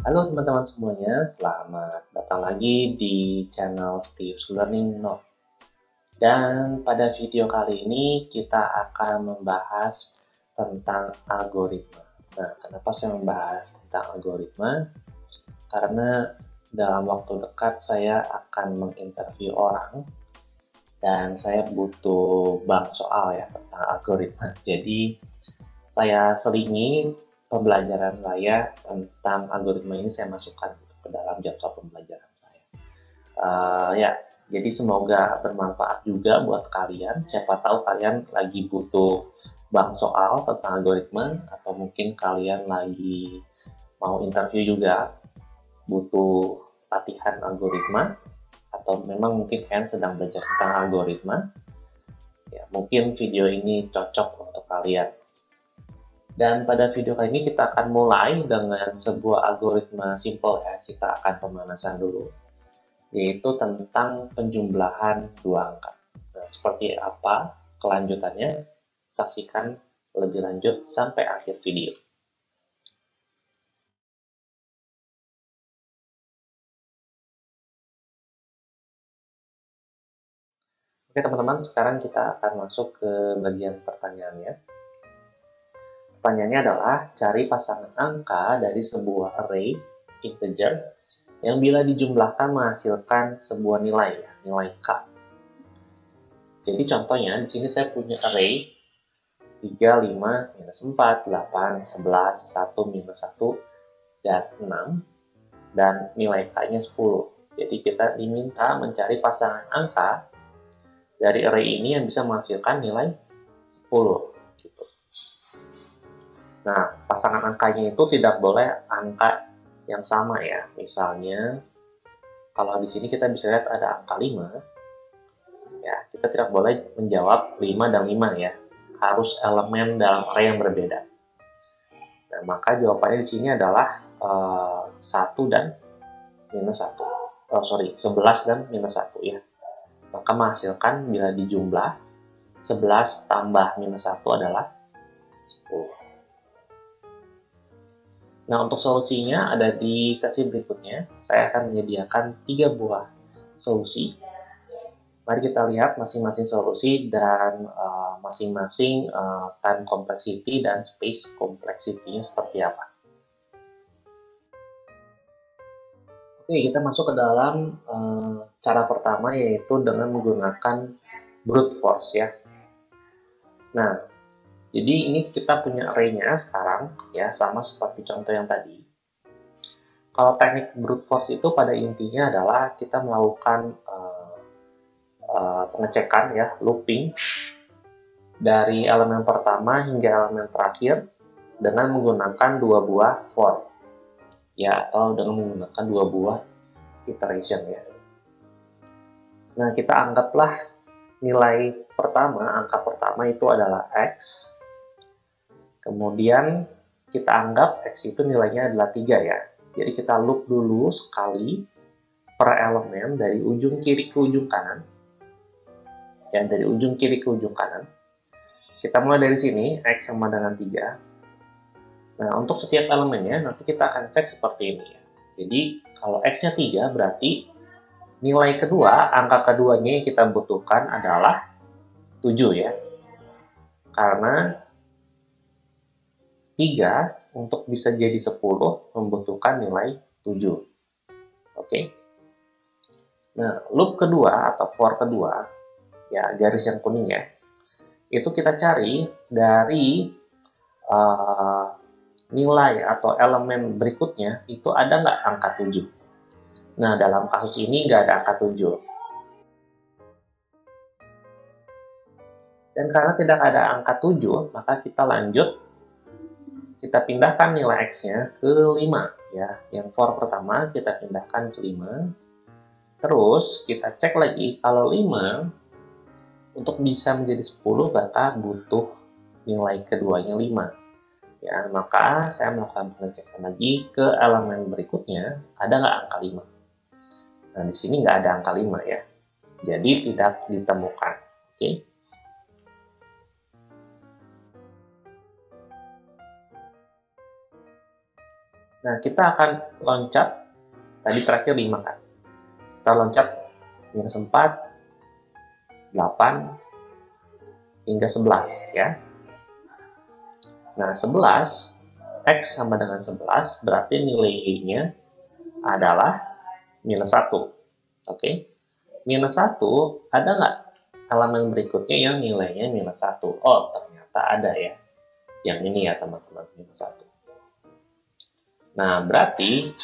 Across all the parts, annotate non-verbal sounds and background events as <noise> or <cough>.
Halo teman-teman semuanya, selamat datang lagi di channel Steve's Learning Note. Dan pada video kali ini kita akan membahas tentang algoritma. Nah, kenapa saya membahas tentang algoritma? Karena dalam waktu dekat saya akan menginterview orang dan saya butuh bank soal ya tentang algoritma. Jadi saya selingi pembelajaran saya tentang algoritma ini saya masukkan ke dalam jadwal pembelajaran saya. Uh, ya, jadi semoga bermanfaat juga buat kalian. Siapa tahu kalian lagi butuh bank soal tentang algoritma atau mungkin kalian lagi mau interview juga butuh latihan algoritma atau memang mungkin kalian sedang belajar tentang algoritma. Ya, mungkin video ini cocok untuk kalian dan pada video kali ini kita akan mulai dengan sebuah algoritma simple ya. Kita akan pemanasan dulu, yaitu tentang penjumlahan dua angka. Nah, seperti apa kelanjutannya? Saksikan lebih lanjut sampai akhir video. Oke teman-teman, sekarang kita akan masuk ke bagian pertanyaannya. Pertanyaannya adalah cari pasangan angka dari sebuah array integer yang bila dijumlahkan menghasilkan sebuah nilai nilai k. Jadi contohnya di sini saya punya array 3, 5, minus 4, 8, 11, 1, minus 1, dan 6, dan nilai k-nya 10. Jadi kita diminta mencari pasangan angka dari array ini yang bisa menghasilkan nilai 10. Nah, pasangan angkanya itu tidak boleh angka yang sama ya. Misalnya, kalau di sini kita bisa lihat ada angka 5, ya kita tidak boleh menjawab 5 dan 5 ya. Harus elemen dalam array yang berbeda. Nah, maka jawabannya di sini adalah uh, eh, 1 dan minus 1. Oh, sorry, 11 dan minus 1 ya. Maka menghasilkan bila dijumlah 11 tambah minus 1 adalah 10. Nah, untuk solusinya ada di sesi berikutnya. Saya akan menyediakan tiga buah solusi. Mari kita lihat masing-masing solusi dan uh, masing-masing uh, time complexity dan space complexity-nya seperti apa. Oke, kita masuk ke dalam uh, cara pertama yaitu dengan menggunakan brute force ya. Nah, jadi ini kita punya array-nya sekarang, ya sama seperti contoh yang tadi. Kalau teknik brute force itu pada intinya adalah kita melakukan uh, uh, pengecekan ya, looping dari elemen pertama hingga elemen terakhir dengan menggunakan dua buah for ya atau dengan menggunakan dua buah iteration ya. Nah, kita anggaplah nilai pertama, angka pertama itu adalah x Kemudian kita anggap X itu nilainya adalah 3 ya. Jadi kita loop dulu sekali per elemen dari ujung kiri ke ujung kanan. Ya, dari ujung kiri ke ujung kanan. Kita mulai dari sini, X sama dengan 3. Nah, untuk setiap elemennya, nanti kita akan cek seperti ini ya. Jadi, kalau X-nya 3, berarti nilai kedua, angka keduanya yang kita butuhkan adalah 7 ya. Karena 3 untuk bisa jadi 10 membutuhkan nilai 7. Oke. Okay? Nah, loop kedua atau for kedua, ya garis yang kuning ya, itu kita cari dari uh, nilai atau elemen berikutnya itu ada nggak angka 7. Nah, dalam kasus ini nggak ada angka 7. Dan karena tidak ada angka 7, maka kita lanjut kita pindahkan nilai x-nya ke 5 ya. Yang for pertama kita pindahkan ke 5. Terus kita cek lagi kalau 5 untuk bisa menjadi 10 maka butuh nilai keduanya 5. Ya, maka saya melakukan pengecekan lagi ke elemen berikutnya, ada nggak angka 5? Nah, di sini nggak ada angka 5 ya. Jadi tidak ditemukan. Oke. Okay? Nah, kita akan loncat, tadi terakhir 5 kan. Kita loncat minus 4, 8, hingga 11 ya. Nah, 11, X sama dengan 11, berarti nilai Y-nya adalah minus 1. Oke, okay? minus 1, ada nggak halaman berikutnya yang nilainya minus 1? Oh, ternyata ada ya. Yang ini ya teman-teman, minus 1. Nah, berarti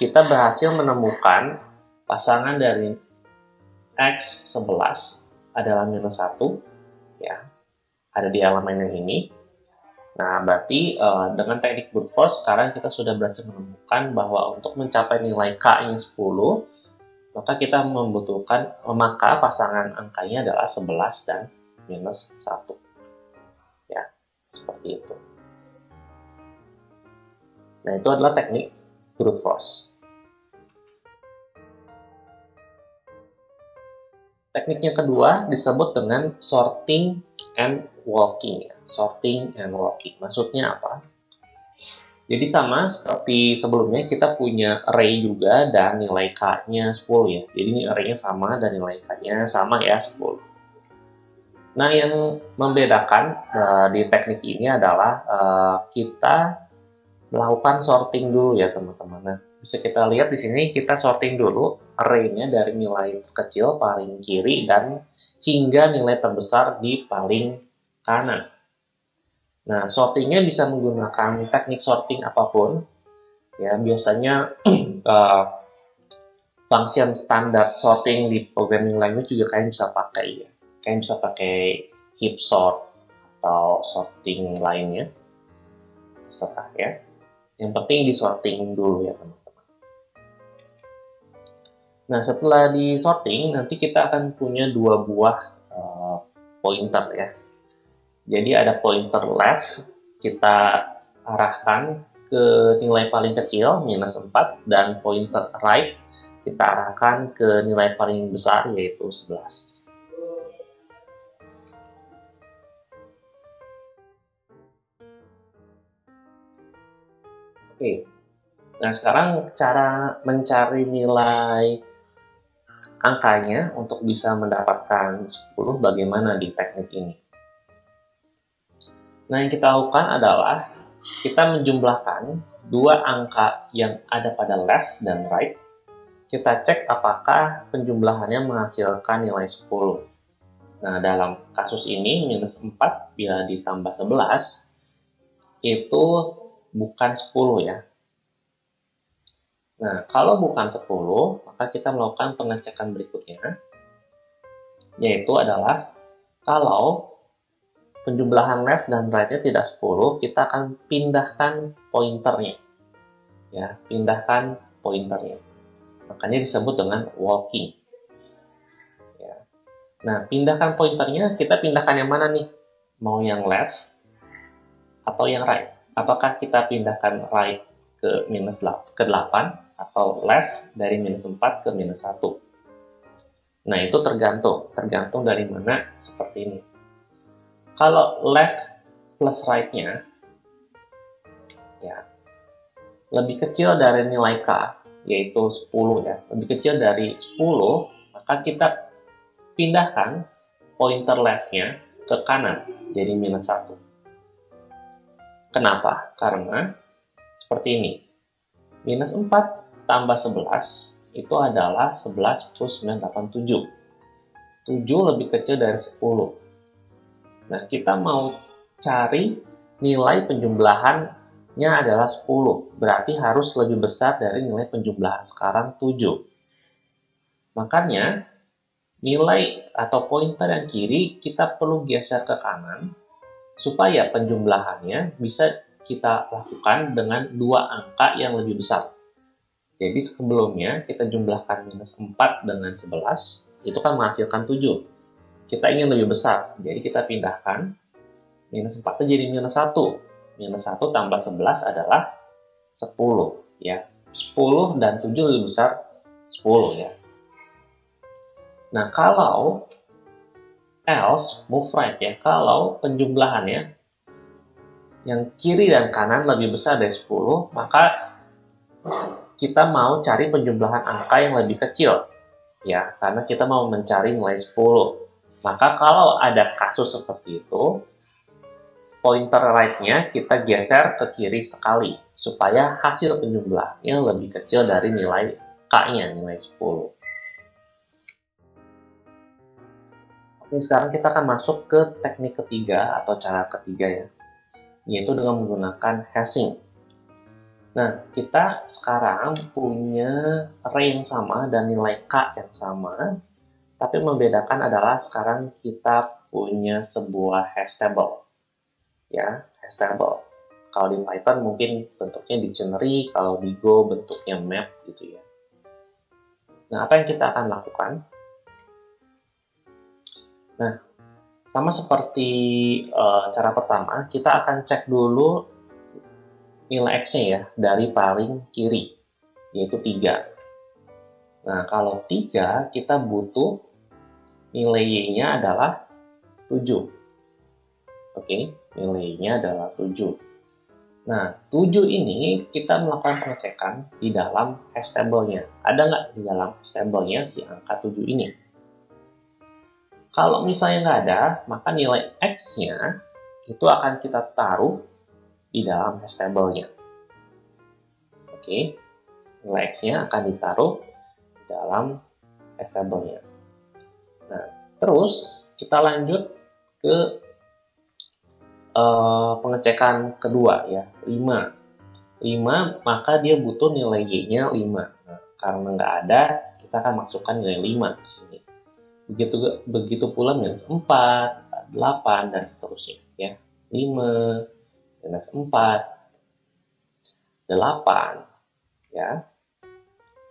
kita berhasil menemukan pasangan dari X11 adalah minus 1, ya, ada di elemen yang ini. Nah, berarti uh, dengan teknik brute force, sekarang kita sudah berhasil menemukan bahwa untuk mencapai nilai K-nya 10, maka kita membutuhkan, maka pasangan angkanya adalah 11 dan minus 1. Ya, seperti itu. Nah, itu adalah teknik brute force. Teknik yang kedua disebut dengan sorting and walking. Sorting and walking. Maksudnya apa? Jadi sama seperti sebelumnya kita punya array juga dan nilai k-nya 10 ya. Jadi ini array-nya sama dan nilai k-nya sama ya 10. Nah yang membedakan uh, di teknik ini adalah uh, kita melakukan sorting dulu ya teman-teman. Nah, bisa kita lihat di sini kita sorting dulu array-nya dari nilai terkecil paling kiri dan hingga nilai terbesar di paling kanan. Nah, sortingnya bisa menggunakan teknik sorting apa pun. Ya, biasanya uh, <clears throat> function standar sorting di programming language juga kalian bisa pakai ya. Kalian bisa pakai heap sort atau sorting lainnya. Terserah ya. Yang penting di sorting dulu ya teman-teman. Nah setelah di sorting nanti kita akan punya dua buah uh, pointer ya. Jadi ada pointer left kita arahkan ke nilai paling kecil minus 4 dan pointer right kita arahkan ke nilai paling besar yaitu 11. Oke. Nah, sekarang cara mencari nilai angkanya untuk bisa mendapatkan 10 bagaimana di teknik ini. Nah, yang kita lakukan adalah kita menjumlahkan dua angka yang ada pada left dan right. Kita cek apakah penjumlahannya menghasilkan nilai 10. Nah, dalam kasus ini, minus 4 bila ditambah 11, itu bukan 10 ya. Nah, kalau bukan 10, maka kita melakukan pengecekan berikutnya, yaitu adalah kalau penjumlahan left dan right-nya tidak 10, kita akan pindahkan pointernya. Ya, pindahkan pointernya. Makanya disebut dengan walking. Ya. Nah, pindahkan pointernya, kita pindahkan yang mana nih? Mau yang left atau yang right? Apakah kita pindahkan right ke minus 8, ke 8 atau left dari minus 4 ke minus 1. Nah, itu tergantung, tergantung dari mana seperti ini. Kalau left plus right-nya ya lebih kecil dari nilai K, yaitu 10 ya, lebih kecil dari 10, maka kita pindahkan pointer left-nya ke kanan, jadi minus 1. Kenapa? Karena seperti ini. Minus 4 tambah 11 itu adalah 11 plus 9, 8, 7. 7 lebih kecil dari 10. Nah, kita mau cari nilai penjumlahannya adalah 10. Berarti harus lebih besar dari nilai penjumlahan sekarang 7. Makanya, nilai atau pointer yang kiri kita perlu geser ke kanan supaya penjumlahannya bisa kita lakukan dengan dua angka yang lebih besar. Jadi sebelumnya kita jumlahkan minus 4 dengan 11, itu kan menghasilkan 7. Kita ingin lebih besar, jadi kita pindahkan minus 4 jadi minus 1. Minus 1 tambah 11 adalah 10. ya 10 dan 7 lebih besar 10 ya. Nah kalau else move right ya kalau penjumlahannya yang kiri dan kanan lebih besar dari 10 maka kita mau cari penjumlahan angka yang lebih kecil, ya, karena kita mau mencari nilai 10. Maka kalau ada kasus seperti itu, pointer right-nya kita geser ke kiri sekali, supaya hasil penjumlahannya lebih kecil dari nilai K-nya, nilai 10. Oke, sekarang kita akan masuk ke teknik ketiga atau cara ketiga ya, yaitu dengan menggunakan hashing. Nah, kita sekarang punya array yang sama dan nilai K yang sama, tapi membedakan adalah sekarang kita punya sebuah hash table. Ya, hash table. Kalau di Python mungkin bentuknya dictionary, kalau di Go bentuknya map gitu ya. Nah, apa yang kita akan lakukan? Nah, sama seperti uh, cara pertama, kita akan cek dulu nilai X-nya ya dari paling kiri, yaitu 3. Nah, kalau 3, kita butuh nilai Y-nya adalah 7. Oke, nilai Y-nya adalah 7. Nah, 7 ini kita melakukan pengecekan di dalam hash table-nya. Ada nggak di dalam hash table-nya si angka 7 ini? Kalau misalnya nggak ada, maka nilai X-nya itu akan kita taruh di dalam hash table-nya. Oke, nilai X-nya akan ditaruh di dalam hash table-nya. Nah, terus kita lanjut ke uh, pengecekan kedua ya, 5. 5, maka dia butuh nilai Y-nya 5. Nah, karena nggak ada, kita akan masukkan nilai 5 di sini. Begitu begitu pula minus 4, 8, dan seterusnya ya. 5, minus 4, 8, ya,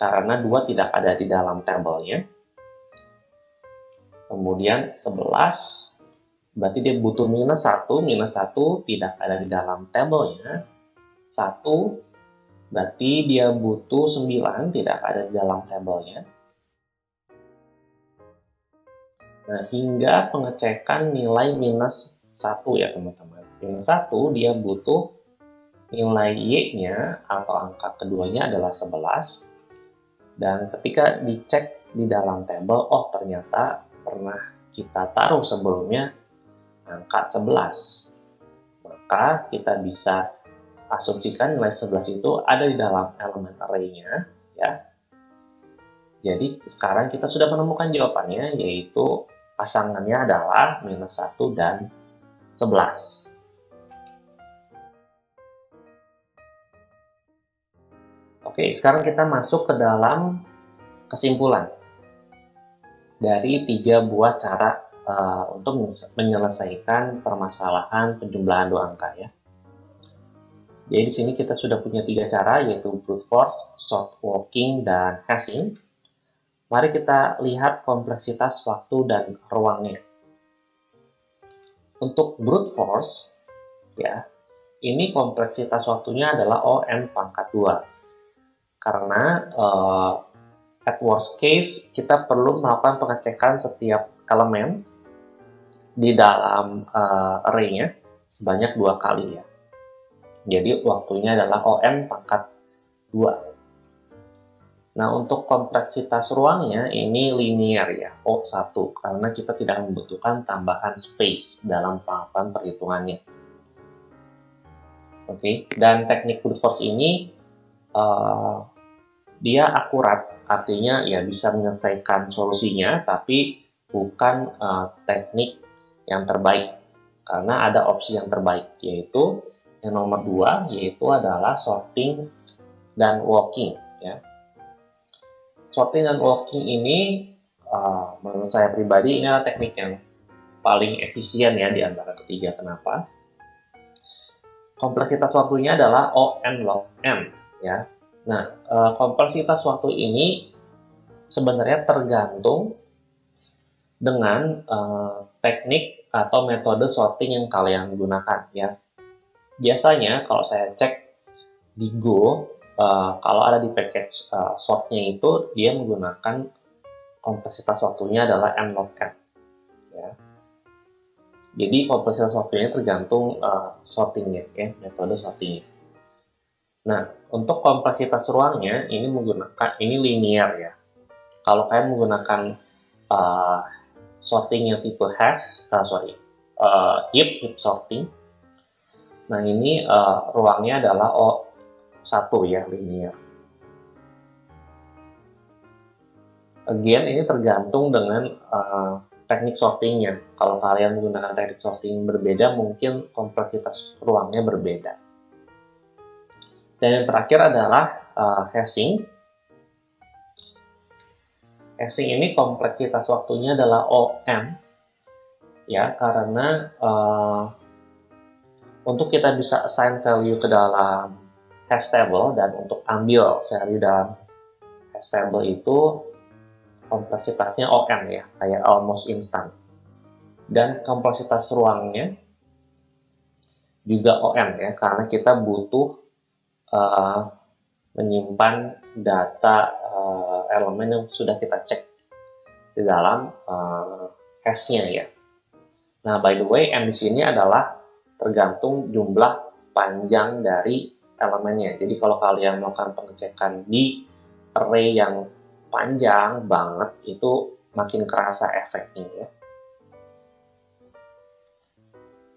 karena 2 tidak ada di dalam tabelnya. Kemudian 11, berarti dia butuh minus 1, minus 1 tidak ada di dalam tabelnya. 1, berarti dia butuh 9, tidak ada di dalam tabelnya. Nah, hingga pengecekan nilai minus 1 ya teman-teman. Yang satu, dia butuh nilai Y-nya atau angka keduanya adalah 11. Dan ketika dicek di dalam tabel, oh ternyata pernah kita taruh sebelumnya angka 11. Maka kita bisa asumsikan nilai 11 itu ada di dalam elemen array-nya. ya. Jadi sekarang kita sudah menemukan jawabannya, yaitu pasangannya adalah minus 1 dan 11. Oke, sekarang kita masuk ke dalam kesimpulan dari tiga buah cara uh, untuk menyelesaikan permasalahan penjumlahan dua angka ya. Jadi di sini kita sudah punya tiga cara yaitu brute force, short walking, dan hashing. Mari kita lihat kompleksitas waktu dan ruangnya. Untuk brute force, ya, ini kompleksitas waktunya adalah ON pangkat 2 karena uh, at worst case kita perlu melakukan pengecekan setiap elemen di dalam uh, array-nya sebanyak dua kali ya. Jadi waktunya adalah ON pangkat 2. Nah untuk kompleksitas ruangnya ini linear ya, O1 karena kita tidak membutuhkan tambahan space dalam tahapan perhitungannya. Oke, okay. dan teknik brute force ini uh, dia akurat, artinya ya bisa menyelesaikan solusinya, tapi bukan uh, teknik yang terbaik. Karena ada opsi yang terbaik, yaitu yang nomor dua, yaitu adalah sorting dan walking. Ya. Sorting dan walking ini, uh, menurut saya pribadi, ini adalah teknik yang paling efisien ya di antara ketiga. Kenapa? Kompleksitas waktunya adalah O n log n, ya Nah, eh, kompleksitas waktu ini sebenarnya tergantung dengan uh, teknik atau metode sorting yang kalian gunakan ya. Biasanya kalau saya cek di Go, uh, kalau ada di package uh, sortnya itu dia menggunakan kompleksitas waktunya adalah n log n. Ya. Jadi kompleksitas waktunya tergantung uh, sortingnya ya, metode sortingnya. Nah, untuk kompleksitas ruangnya ini menggunakan ini linear ya. Kalau kalian menggunakan uh, sorting yang tipe hash, uh, sorry, uh, heap heap sorting. Nah ini uh, ruangnya adalah O satu ya linear. Again ini tergantung dengan uh, teknik sortingnya. Kalau kalian menggunakan teknik sorting berbeda, mungkin kompleksitas ruangnya berbeda. Dan yang terakhir adalah uh, hashing. Hashing ini kompleksitas waktunya adalah OM, ya karena uh, untuk kita bisa assign value ke dalam hash table dan untuk ambil value dalam hash table itu kompleksitasnya OM ya, kayak almost instant. Dan kompleksitas ruangnya juga OM ya, karena kita butuh uh, menyimpan data uh, elemen yang sudah kita cek di dalam uh, hash-nya ya. Nah, by the way, M di sini adalah tergantung jumlah panjang dari elemennya. Jadi kalau kalian melakukan pengecekan di array yang panjang banget, itu makin kerasa efeknya ya.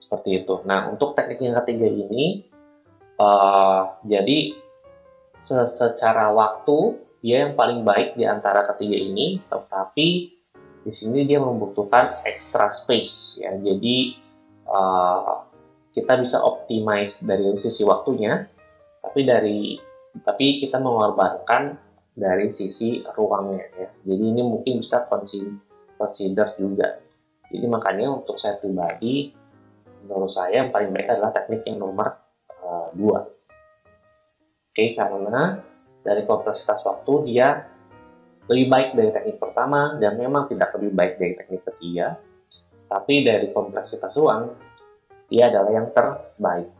Seperti itu. Nah, untuk teknik yang ketiga ini, Uh, jadi se secara waktu dia yang paling baik di antara ketiga ini, tetapi di sini dia membutuhkan extra space ya. Jadi uh, kita bisa optimize dari sisi waktunya, tapi dari tapi kita mengorbankan dari sisi ruangnya ya. Jadi ini mungkin bisa consider juga. Jadi makanya untuk saya pribadi, menurut saya yang paling baik adalah teknik yang nomor dua. Oke, karena dari kompleksitas waktu dia lebih baik dari teknik pertama dan memang tidak lebih baik dari teknik ketiga, tapi dari kompleksitas ruang dia adalah yang terbaik.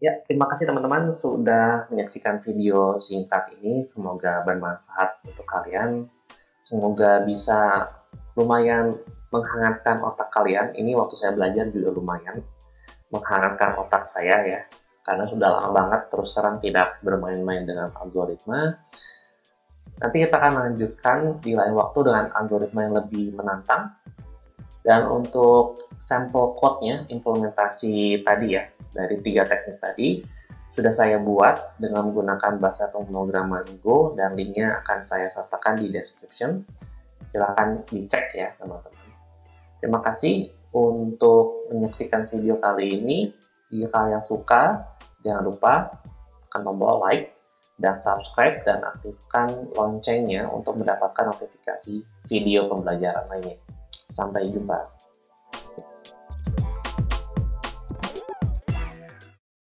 Ya, terima kasih teman-teman sudah menyaksikan video singkat ini. Semoga bermanfaat untuk kalian. Semoga bisa lumayan menghangatkan otak kalian. Ini waktu saya belajar juga lumayan menghangatkan otak saya ya, karena sudah lama banget terus terang tidak bermain-main dengan algoritma. Nanti kita akan lanjutkan di lain waktu dengan algoritma yang lebih menantang. Dan untuk sampel code-nya, implementasi tadi ya, dari tiga teknik tadi, sudah saya buat dengan menggunakan bahasa pemrograman Go dan linknya akan saya sertakan di description. Silahkan dicek ya teman-teman. Terima kasih untuk menyaksikan video kali ini. Jika kalian suka, jangan lupa tekan tombol like dan subscribe dan aktifkan loncengnya untuk mendapatkan notifikasi video pembelajaran lainnya. Sampai jumpa.